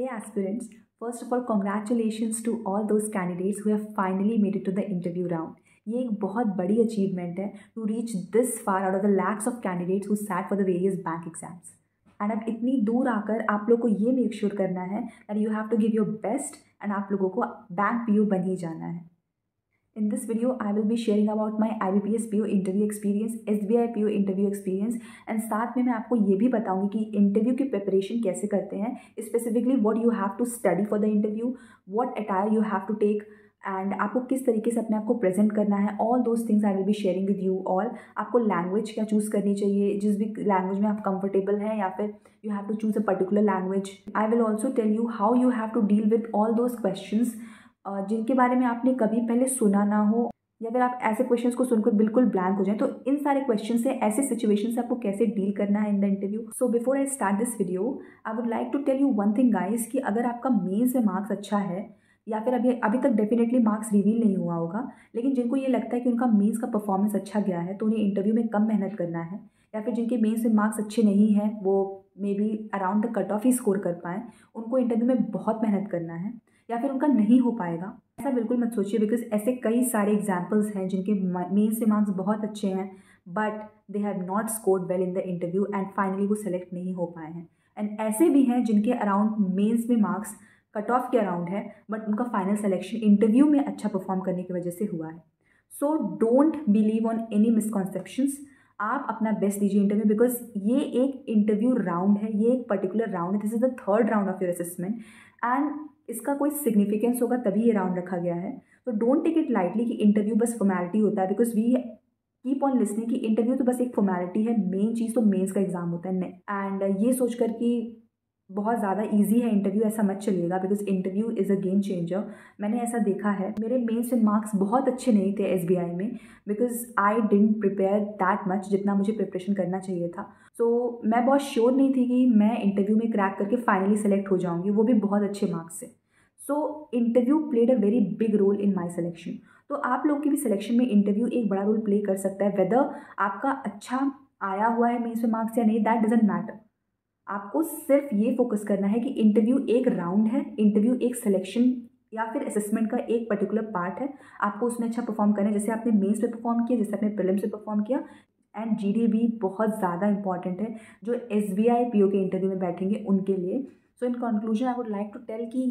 Hey aspirants, first of all congratulations to all those candidates who have finally made it to the interview round. ये एक बहुत बड़ी achievement है to reach this far out of the lakhs of candidates who sat for the various bank exams and अब इतनी दूर आकर आप लोग को ये मेक श्योर करना है that you have to give your best and आप लोगों को बैंक पी बन ही जाना है। In this video, I will be sharing about my IBPS PO interview experience, SBI PO interview experience. And साथ में मैं आपको ये भी बताऊँगी कि इंटरव्यू की प्रिपरेशन कैसे करते हैं specifically what you have to study for the interview what attire you have to take and आपको किस तरीके से अपने आप को प्रेजेंट करना है। All those things I will be sharing with you all आपको लैंग्वेज क्या चूज़ करनी चाहिए जिस भी लैंग्वेज में आप कंफर्टेबल हैं या फिर you have to choose a particular language I will also tell you how you have to deal with all those questions जिनके बारे में आपने कभी पहले सुना ना हो, या फिर आप ऐसे क्वेश्चंस को सुनकर बिल्कुल ब्लैंक हो जाए तो इन सारे क्वेश्चन से, ऐसे सिचुएशन से आपको कैसे डील करना है in the interview so before I start this video I would like to tell you one thing guys कि अगर आपका मेन्स में मार्क्स अच्छा है, या फिर अभी अभी तक डेफिनेटली मार्क्स रिवील नहीं हुआ होगा, लेकिन जिनको ये लगता है कि उनका मेन्स का परफॉर्मेंस अच्छा गया है तो उन्हें इंटरव्यू में कम मेहनत करना है या फिर जिनके मेन्स में मार्क्स अच्छे नहीं हैं, वो may be around the cut off he score कर पाएँ, उनको इंटरव्यू में बहुत मेहनत करना है, या फिर उनका नहीं हो पाएगा, ऐसा बिल्कुल मत सोचिए बिकॉज़ ऐसे कई सारे एग्जाम्पल्स हैं जिनके मेन से मार्क्स बहुत अच्छे हैं but they have not scored well in the interview and finally वो सेलेक्ट नहीं हो पाए हैं। एंड ऐसे भी हैं जिनके अराउंड मेन्स में मार्क्स कट ऑफ़ के अराउंड है बट उनका फाइनल सेलेक्शन इंटरव्यू में अच्छा परफॉर्म करने की वजह से हुआ है। So don't believe on any misconceptions आप अपना बेस्ट दीजिए इंटरव्यू बिकॉज़ ये एक इंटरव्यू राउंड है, ये एक पर्टिकुलर राउंड है this is the third round of your assessment and इसका कोई सिग्निफिकेंस होगा तभी ये राउंड रखा गया है। तो डोंट टेक इट लाइटली कि इंटरव्यू बस फॉर्मेलिटी होता है because we keep on listening कि इंटरव्यू तो बस एक फॉर्मेलिटी है मेन चीज़ तो मेन्स का एग्ज़ाम होता है एंड ये सोच कर कि बहुत ज़्यादा इजी है इंटरव्यू ऐसा मत चलिएगा because interview is a game changer मैंने ऐसा देखा है। मेरे मेन्स में मार्क्स बहुत अच्छे नहीं थे एसबीआई में because I didn't prepare that much जितना मुझे प्रिपरेशन करना चाहिए था। सो so, मैं बहुत श्योर नहीं थी कि मैं इंटरव्यू में क्रैक करके फाइनली सेलेक्ट हो जाऊँगी। वो भी बहुत अच्छे मार्क्स से so interview played a very big role in my selection तो आप लोग की भी सिलेक्शन में इंटरव्यू एक बड़ा रोल प्ले कर सकता है वेदर आपका अच्छा आया हुआ है मीन्स में मार्क्स या नहीं दैट डजेंट मैटर आपको सिर्फ़ ये फोकस करना है कि इंटरव्यू एक राउंड है इंटरव्यू एक सिलेक्शन या फिर असेसमेंट का एक पर्टिकुलर पार्ट है। आपको उसमें अच्छा परफॉर्म करना है, जैसे आपने मेंस पे परफॉर्म किया, जैसे आपने प्रिलिम्स पे परफॉर्म किया एंड जी डी भी बहुत ज़्यादा इंपॉर्टेंट है, जो S B I P O के इंटरव्यू में बैठेंगे उनके लिए। So in conclusion I would like to tell कि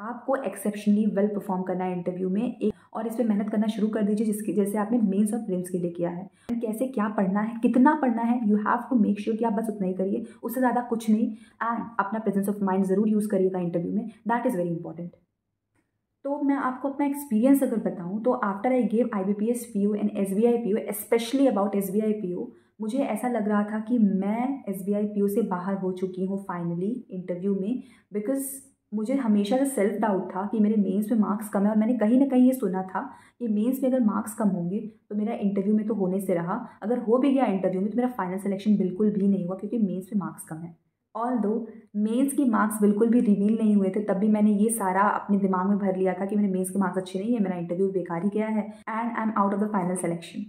आपको एक्सेप्शनली वेल परफॉर्म करना है इंटरव्यू में, एक, और इस पर मेहनत करना शुरू कर दीजिए जिसके, जैसे आपने मेंस और प्रिम्स के लिए किया है। कैसे क्या पढ़ना है, कितना पढ़ना है you have to make sure कि आप बस उतना ही करिए, उससे ज़्यादा कुछ नहीं। एंड अपना प्रेजेंस ऑफ़ माइंड ज़रूर यूज़ करिएगा इंटरव्यू में दैट इज़ वेरी इंपॉर्टेंट तो मैं आपको अपना एक्सपीरियंस अगर बताऊँ तो after I gave I B P S P O and S B I P O specially about S B I P O मुझे ऐसा लग रहा था कि मैं S B I P O से बाहर हो चुकी हूँ फाइनली इंटरव्यू में बिकॉज़ मुझे हमेशा से सेल्फ डाउट था कि मेरे मेंस में मार्क्स कम है और मैंने कहीं ना कहीं ये सुना था कि मेंस में अगर मार्क्स कम होंगे तो मेरा इंटरव्यू में तो होने से रहा। अगर हो भी गया इंटरव्यू में तो मेरा फाइनल सिलेक्शन बिल्कुल भी नहीं हुआ क्योंकि मेंस में मार्क्स कम है। ऑल दो मेंस की मार्क्स बिल्कुल भी रिवील नहीं हुए थे, तब भी मैंने ये सारा अपने दिमाग में भर लिया था कि मेरे मेंस के मार्क्स अच्छे नहीं है, मेरा इंटरव्यू बेकार ही गया है and I am out of the final selection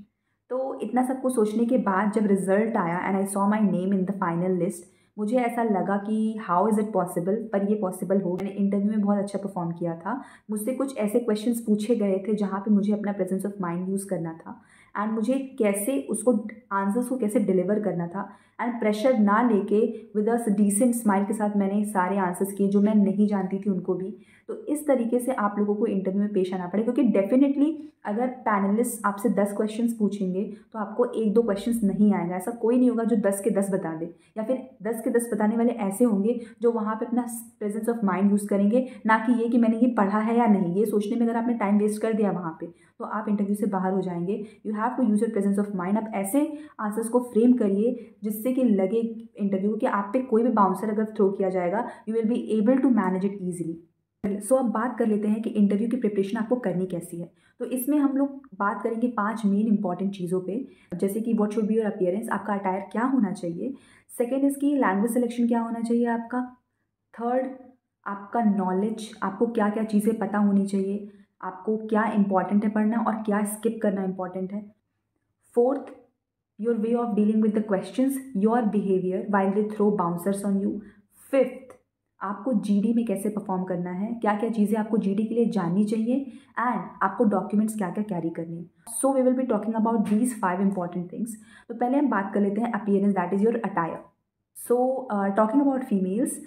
तो इतना सब कुछ सोचने के बाद जब रिज़ल्ट आया and I saw my name in the final list मुझे ऐसा लगा कि हाउ इज़ इट पॉसिबल पर ये पॉसिबल हो मैंने इंटरव्यू में बहुत अच्छा परफॉर्म किया था। मुझसे कुछ ऐसे क्वेश्चंस पूछे गए थे जहाँ पे मुझे अपना प्रेजेंस ऑफ़ माइंड यूज़ करना था। एंड मुझे कैसे उसको आंसर्स को कैसे डिलीवर करना था? एंड प्रेशर ना लेके विद अ डिसेंट स्माइल के साथ मैंने सारे आंसर्स किए जो मैं नहीं जानती थी उनको भी। तो इस तरीके से आप लोगों को इंटरव्यू में पेश आना पड़े क्योंकि डेफिनेटली अगर पैनलिस्ट आपसे दस क्वेश्चन पूछेंगे तो आपको एक दो क्वेश्चन नहीं आएगा। ऐसा कोई नहीं होगा जो दस के दस बता दे। या फिर दस के दस बताने वाले ऐसे होंगे जो वहाँ पर अपना प्रेजेंस ऑफ़ माइंड यूज़ करेंगे, ना कि ये कि मैंने ये पढ़ा है या नहीं। ये सोचने में अगर आपने टाइम वेस्ट कर दिया वहाँ पर तो आप इंटरव्यू से बाहर हो जाएँगे। You have to use your presence of mind आप ऐसे आंसर्स को फ्रेम करिए, जिससे कि लगे इंटरव्यू कि आप पे कोई भी बाउंसर अगर थ्रो किया जाएगा you will be able to manage it easily so अब बात कर लेते हैं कि इंटरव्यू की प्रिपरेशन आपको करनी कैसी है। तो इसमें हम लोग बात करेंगे पाँच मेन इंपॉर्टेंट चीज़ों पे, जैसे कि what should be your appearance आपका अटायर क्या होना चाहिए। सेकेंड इसकी लैंग्वेज सिलेक्शन क्या होना चाहिए आपका। थर्ड आपका नॉलेज आपको क्या क्या चीज़ें पता होनी चाहिए। आपको क्या इंपॉर्टेंट है पढ़ना और क्या स्किप करना इंपॉर्टेंट है। Fourth your way of dealing with the question your behaviour while they throw bouncers on you fifth आपको जीडी में कैसे परफॉर्म करना है क्या क्या चीज़ें आपको जीडी के लिए जाननी चाहिए एंड आपको डॉक्यूमेंट्स क्या क्या कैरी करने हैं। So we will be talking about these five important things तो पहले हम बात कर लेते हैं appearance that is your attire so talking about females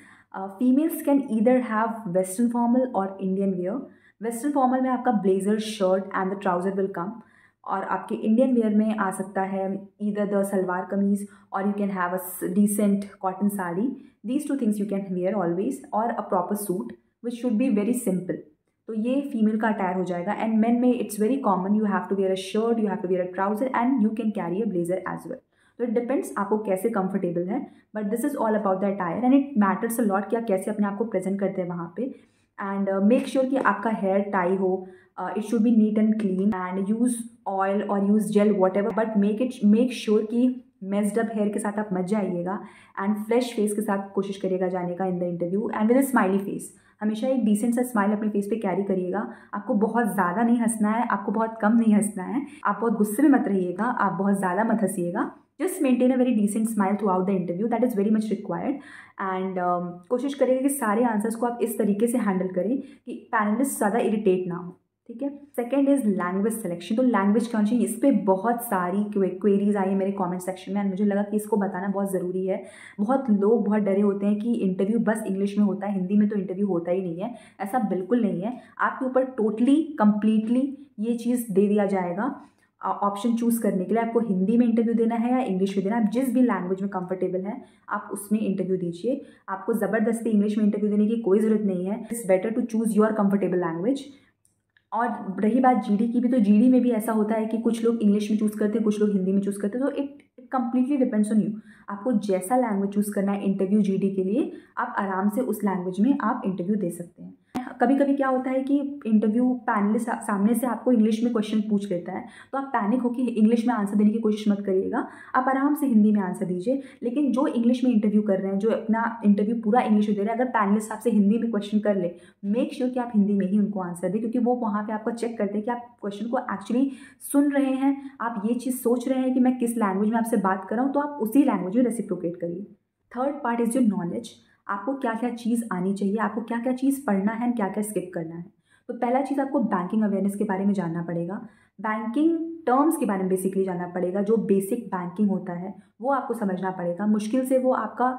females can either have western formal और इंडियन वेयर वेस्टर्न फॉर्मल में आपका blazer shirt and the trouser will come और आपके इंडियन वेयर में आ सकता है ईदर द सलवार कमीज़ और you can have a decent cotton sari these two things you can wear always और a proper suit which should be very simple तो ये female का अटायर हो जाएगा एंड मेन में it's very common you have to wear a shirt you have to wear a trouser and you can carry a blazer as well तो it depends आपको कैसे comfortable है but this is all about the attire and it matters a lot कि आप कैसे अपने आप को प्रेजेंट करते हैं वहाँ पे। एंड मेक श्योर कि आपका हेयर टाई हो it should be neat and clean and use oil और use gel whatever but make it make sure कि मेस्ड अप हेयर के साथ आप मत जाइएगा एंड फ्रेश फेस के साथ कोशिश करिएगा जाने का in the interview and with a smiley face हमेशा एक डिसेंट सा स्माइल अपने फेस पे कैरी करिएगा। आपको बहुत ज़्यादा नहीं हंसना है, आपको बहुत कम नहीं हंसना है। आप बहुत गुस्से में मत रहिएगा, आप बहुत ज़्यादा मत हंसीएगा। Just maintain a very decent smile throughout the interview that is very much required and कोशिश करिएगा कि सारे आंसर्स को आप इस तरीके से हैंडल करें कि पैनलिस्ट ज़्यादा इरिटेट ना हो। ठीक है? सेकेंड इज़ लैंग्वेज सिलेक्शन तो लैंग्वेज कौन चाहिए? इस पर बहुत सारी क्वेरीज आई है मेरे कमेंट सेक्शन में एंड मुझे लगा कि इसको बताना बहुत ज़रूरी है। बहुत लोग बहुत डरे होते हैं कि इंटरव्यू बस इंग्लिश में होता है, हिंदी में तो इंटरव्यू होता ही नहीं है। ऐसा बिल्कुल नहीं है। आपके ऊपर टोटली कम्प्लीटली ये चीज़ दे दिया जाएगा। ऑप्शन चूज़ करने के लिए आपको हिंदी में इंटरव्यू देना है या इंग्लिश में देना है। आप जिस भी लैंग्वेज में कंफर्टेबल है, आप उसमें इंटरव्यू दीजिए। आपको ज़बरदस्ती इंग्लिश में इंटरव्यू देने की कोई ज़रूरत नहीं है। It's better to choose your comfortable language और रही बात जीडी की भी तो जीडी में भी ऐसा होता है कि कुछ लोग इंग्लिश में चूज़ करते हैं, कुछ लोग हिंदी में चूज़ करते हैं तो it it completely depends on you आपको जैसा लैंग्वेज चूज़ करना है इंटरव्यू जीडी के लिए, आप आराम से उस लैंग्वेज में आप इंटरव्यू दे सकते हैं। कभी कभी क्या होता है कि इंटरव्यू पैनलिस्ट सामने से आपको इंग्लिश में क्वेश्चन पूछ लेता है तो आप पैनिक होकर इंग्लिश में आंसर देने की कोशिश मत करिएगा। आप आराम से हिंदी में आंसर दीजिए, लेकिन जो इंग्लिश में इंटरव्यू कर रहे हैं, जो अपना इंटरव्यू पूरा इंग्लिश में दे रहे हैं, अगर पैनलिस्ट आपसे हिंदी में क्वेश्चन कर ले मेक श्योर sure कि आप हिंदी में ही उनको आंसर दें, क्योंकि वो वहाँ पर आपको चेक करते हैं कि आप क्वेश्चन को एक्चुअली सुन रहे हैं, आप ये चीज़ सोच रहे हैं कि मैं किस लैंग्वेज में आपसे बात कर रहा हूँ तो आप उसी लैंग्वेज में रेसिप्रोकेट करिए। Third part is your knowledge आपको क्या क्या चीज़ आनी चाहिए, आपको क्या क्या चीज़ पढ़ना है क्या क्या स्किप करना है। तो पहला चीज़ आपको बैंकिंग अवेयरनेस के बारे में जानना पड़ेगा। बैंकिंग टर्म्स के बारे में बेसिकली जानना पड़ेगा, जो बेसिक बैंकिंग होता है, वो आपको समझना पड़ेगा। मुश्किल से वो आपका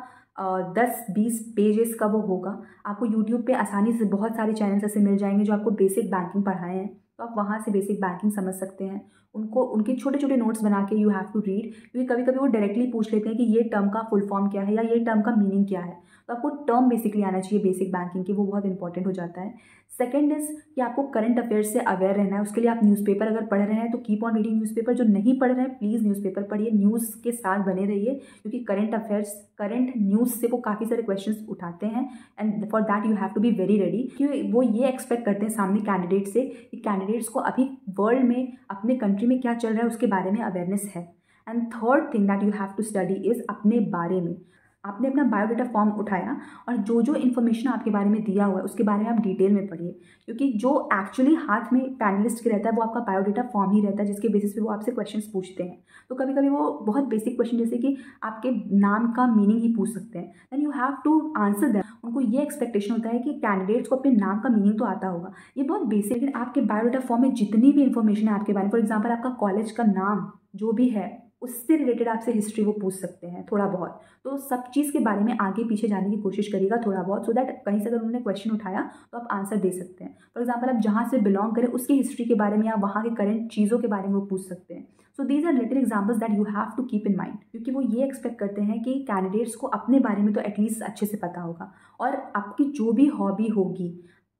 दस, बीस पेजेस का वो होगा। आपको यूट्यूब पे आसानी से बहुत सारे चैनल्स ऐसे मिल जाएँगे जो आपको बेसिक बैंकिंग पढ़ाए हैं। तो आप वहाँ से बेसिक बैंकिंग समझ सकते हैं। उनको, उनके छोटे छोटे नोट्स बना के यू हैव टू रीड क्योंकि कभी कभी वो डायरेक्टली पूछ लेते हैं कि ये टर्म का फुल फॉर्म क्या है या ये टर्म का मीनिंग क्या है। तो आपको टर्म बेसिकली आना चाहिए बेसिक बैंकिंग की, वो बहुत इंपॉर्टेंट हो जाता है। सेकेंड इज़ कि आपको करंट अफेयर्स से अवेयर रहना है, उसके लिए आप न्यूज़पेपर अगर पढ़ रहे हैं तो कीप ऑन रीडिंग न्यूज़पेपर जो नहीं पढ़ रहे हैं प्लीज़ न्यूज़पेपर पढ़िए न्यूज़ के साथ बने रहिए, क्योंकि करंट अफेयर्स करंट न्यूज़ से वो काफ़ी सारे क्वेश्चन उठाते हैं and for that you have to be very ready क्योंकि वो ये एक्सपेक्ट करते हैं सामने कैंडिडेट से कि कैंडिडेट्स को अभी वर्ल्ड में, अपने कंट्री में क्या चल रहा है, उसके बारे में अवेयरनेस है। And third thing that you have to study is अपने बारे में। आपने अपना बायोडाटा फॉर्म उठाया और जो जो इन्फॉर्मेशन आपके बारे में दिया हुआ है, उसके बारे में आप डिटेल में पढ़िए। क्योंकि जो एक्चुअली हाथ में पैनलिस्ट के रहता है, वो आपका बायोडाटा फॉर्म ही रहता है, जिसके बेसिस पे वो आपसे क्वेश्चन पूछते हैं। तो कभी कभी वो बहुत बेसिक क्वेश्चन जैसे कि आपके नाम का मीनिंग ही पूछ सकते हैं। Then you have to answer that उनको ये एक्सपेक्टेशन होता है कि कैंडिडेट्स को अपने नाम का मीनिंग तो आता होगा। ये बहुत बेसिक लेकिन आपके बायोडाटा फॉर्म में जितनी भी इन्फॉर्मेशन है आपके बारे में फॉर एग्ज़ाम्पल आपका कॉलेज का नाम, जो भी है उससे रिलेटेड आपसे हिस्ट्री वो पूछ सकते हैं, थोड़ा बहुत। तो सब चीज़ के बारे में आगे पीछे जाने की कोशिश करिएगा थोड़ा बहुत सो दैट कहीं से अगर उन्होंने क्वेश्चन उठाया तो आप आंसर दे सकते हैं। फॉर एग्ज़ाम्पल आप जहाँ से बिलोंग करें, उसकी हिस्ट्री के बारे में या वहाँ के करेंट चीज़ों के बारे में वो पूछ सकते हैं। So these are little examples that you have to keep in mind क्योंकि वो ये एक्सपेक्ट करते हैं कि कैंडिडेट्स को अपने बारे में तो एटलीस्ट अच्छे से पता होगा। और आपकी जो भी हॉबी होगी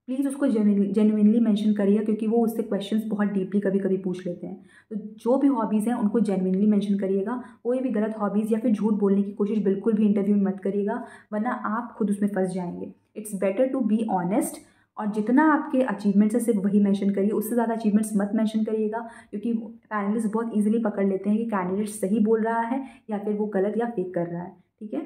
प्लीज़ उसको जेनुनली मेंशन करिए, क्योंकि वो उससे क्वेश्चंस बहुत डीपली कभी कभी पूछ लेते हैं। तो जो भी हॉबीज़ हैं, उनको जेनुइनली मेंशन करिएगा। कोई भी गलत हॉबीज़ या फिर झूठ बोलने की कोशिश, बिल्कुल भी इंटरव्यू में मत करिएगा, वरना आप खुद उसमें फंस जाएँगे। It's better to be honest और जितना आपके अचीवमेंट्स है, सिर्फ़ वही मेंशन करिए। उससे ज़्यादा अचीवमेंट्स मत मेंशन करिएगा, क्योंकि पैनलिस्ट बहुत ईजिली पकड़ लेते हैं कि कैंडिडेट सही बोल रहा है, या फिर वो गलत या फेक कर रहा है। ठीक है?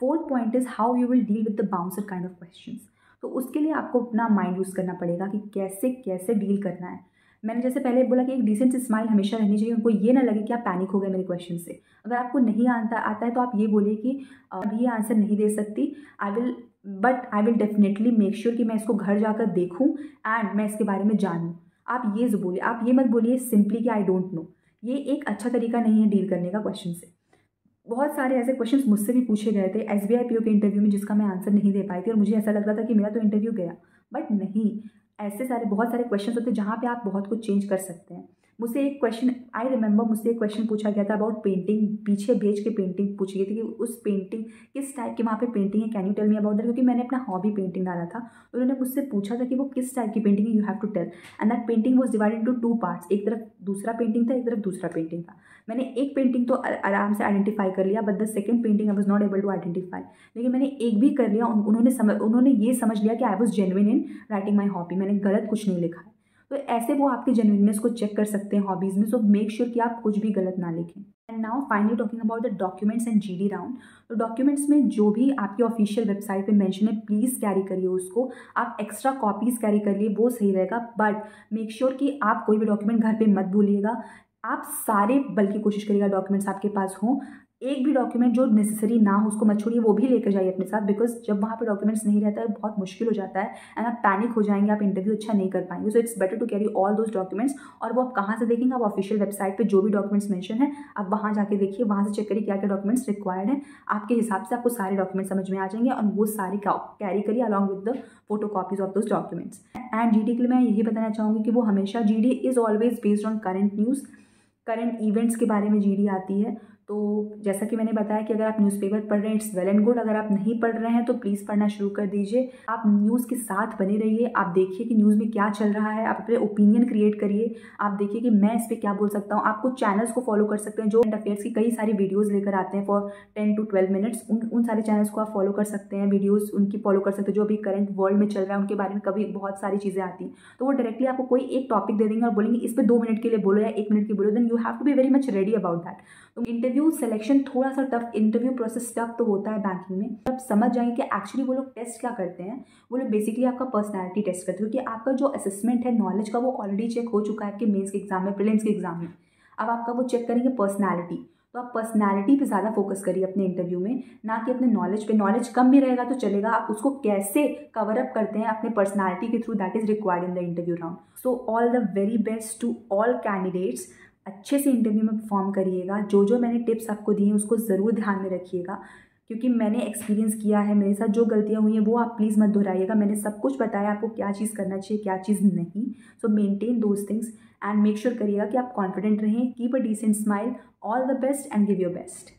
Fourth point is how you will deal with the bouncer kind of question तो उसके लिए आपको अपना माइंड यूज़ करना पड़ेगा कि कैसे कैसे डील करना है। मैंने जैसे पहले बोला कि एक डिसेंट स्माइल हमेशा रहनी चाहिए, उनको ये ना लगे कि आप पैनिक हो गए मेरे क्वेश्चन से। अगर आपको नहीं आता आता है तो आप ये बोलिए कि अभी ये आंसर नहीं दे सकती। I will but I will definitely make sure कि मैं इसको घर जाकर देखूँ एंड मैं इसके बारे में जानूँ। आप ये जो बोलिए, आप ये मत बोलिए सिंपली कि आई डोंट नो ये एक अच्छा तरीका नहीं है डील करने का क्वेश्चन से। बहुत सारे ऐसे क्वेश्चंस मुझसे भी पूछे गए थे एस बी के इंटरव्यू में जिसका मैं आंसर नहीं दे पाई थी और मुझे ऐसा लग रहा था कि मेरा तो इंटरव्यू गया बट नहीं। ऐसे सारे, बहुत सारे क्वेश्चंस होते हैं जहाँ पे आप बहुत कुछ चेंज कर सकते हैं। मुझसे एक क्वेश्चन आई रिमेंबर मुझसे एक क्वेश्चन पूछा गया था अबाउट पेंटिंग पीछे भेज के पेंटिंग पूछी गई थी कि उस पेंटिंग किस टाइप की वहाँ पे पेंटिंग है? Can you tell me about that क्योंकि मैंने अपना हॉबी पेंटिंग डाला था। उन्होंने मुझसे पूछा था कि वो किस टाइप की पेंटिंग है? You have to tell and that painting was divided to two parts एक तरफ़ दूसरा पेंटिंग था, एक तरफ़ दूसरा पेंटिंग था। मैंने एक पेंटिंग तो आराम से आइडेंटिफाई कर लिया but the second painting I was not able to identify लेकिन मैंने एक भी कर लिया उन्होंने समझ, उन्होंने ये समझ लिया कि I was genuine in writing my hobby मैंने गलत कुछ नहीं लिखा है। तो ऐसे वो आपकी जेन्यूननेस को चेक कर सकते हैं हॉबीज़ में सो मेक श्योर कि आप कुछ भी गलत ना लिखें। And now finally talking about the documents and G D round तो डॉक्यूमेंट्स में जो भी आपकी ऑफिशियल वेबसाइट पे मेंशन है प्लीज़ कैरी करिए उसको। आप एक्स्ट्रा कॉपीज़ कैरी कर लिए वो सही रहेगा बट मेक श्योर कि आप कोई भी डॉक्यूमेंट घर पे मत भूलिएगा। आप सारे बल्कि कोशिश करिएगा डॉक्यूमेंट्स आपके पास हों। एक भी डॉक्यूमेंट जो नेसेसरी ना हो, उसको मत छोड़िए, वो भी लेकर जाइए अपने साथ बिकॉज़ जब वहाँ पे डॉक्यूमेंट्स नहीं रहता है, बहुत मुश्किल हो जाता है एंड आप पैनिक हो जाएँगे, आप इंटरव्यू अच्छा नहीं कर पाएँगे so it's better to carry all those documents और वो आप कहाँ से देखेंगे, आप ऑफिशियल वेबसाइट पर जो भी डॉक्यूमेंट्स मैंशन है, आप वहाँ जाके देखिए, वहाँ से चेक करिए क्या क्या डॉक्यूमेंट्स रिक्वायर्ड है, आपके हिसाब से आपको सारे डॉक्यूमेंट्स समझ में आ जाएँगे, और वो सारे कैरी करिए along with the photocopies of those documents and G D के लिए मैं यही बताना चाहूँगी कि वो हमेशा G D is always based on current news current events के बारे में जीडी आती है तो जैसा कि मैंने बताया कि अगर आप न्यूज़पेपर पढ़ रहे हैं इट्स वेल एंड गुड अगर आप नहीं पढ़ रहे हैं तो प्लीज़ पढ़ना शुरू कर दीजिए। आप न्यूज़ के साथ बने रहिए, आप देखिए कि न्यूज़ में क्या चल रहा है, आप अपने ओपिनियन क्रिएट करिए, आप देखिए कि मैं इस पर क्या बोल सकता हूँ। आप कुछ चैनल्स को फॉलो कर सकते हैं, जो अफेयर्स की कई सारी वीडियोज़ लेकर आते हैं for ten to twelve minutes उन उन सारे चैनल्स को आप फॉलो कर सकते हैं वीडियोज़ उनकी फॉलो कर सकते हैं, जो अभी करंट वर्ल्ड में चल रहा है, उनके बारे में कभी बहुत सारी चीज़ें आती हैं। तो वो डायरेक्टली आपको कोई एक टॉपिक दे देंगे और बोलेंगे, इस पर दो मिनट के लिए बोलो या एक मिनट के बोलो then you have to be very much ready about that तो इंटरव्यू सिलेक्शन थोड़ा सा टफ इंटरव्यू प्रोसेस टफ तो होता है बैंकिंग में। जब समझ जाएँगे कि एक्चुअली वो लोग टेस्ट क्या करते हैं। वो लोग बेसिकली आपका पर्सनैलिटी टेस्ट करते हैं, क्योंकि आपका जो असेसमेंट है नॉलेज का वो ऑलरेडी चेक हो चुका है आपके मेन्स के एग्ज़ाम में प्रिलिम्स के एग्ज़ाम में। अब आपका वो चेक करेंगे पर्सनैलिटी तो आप पर्सनैलिटी पे ज़्यादा फोकस करिए अपने इंटरव्यू में, ना कि अपने नॉलेज पे। नॉलेज कम भी रहेगा तो चलेगा। आप उसको कैसे कवर अप करते हैं अपने पर्सनैलिटी के through that is required in the interview round so all the very best to all candidates अच्छे से इंटरव्यू में परफॉर्म करिएगा। जो जो मैंने टिप्स आपको दिए हैं, उसको ज़रूर ध्यान में रखिएगा। क्योंकि मैंने एक्सपीरियंस किया है, मेरे साथ जो गलतियाँ हुई हैं, वो आप प्लीज़ मत दोहराइएगा। मैंने सब कुछ बताया आपको क्या चीज़ करना चाहिए, क्या चीज़ नहीं। So maintain those things and make sure करिएगा कि आप कॉन्फिडेंट रहें keep a decent smile all the best and give your best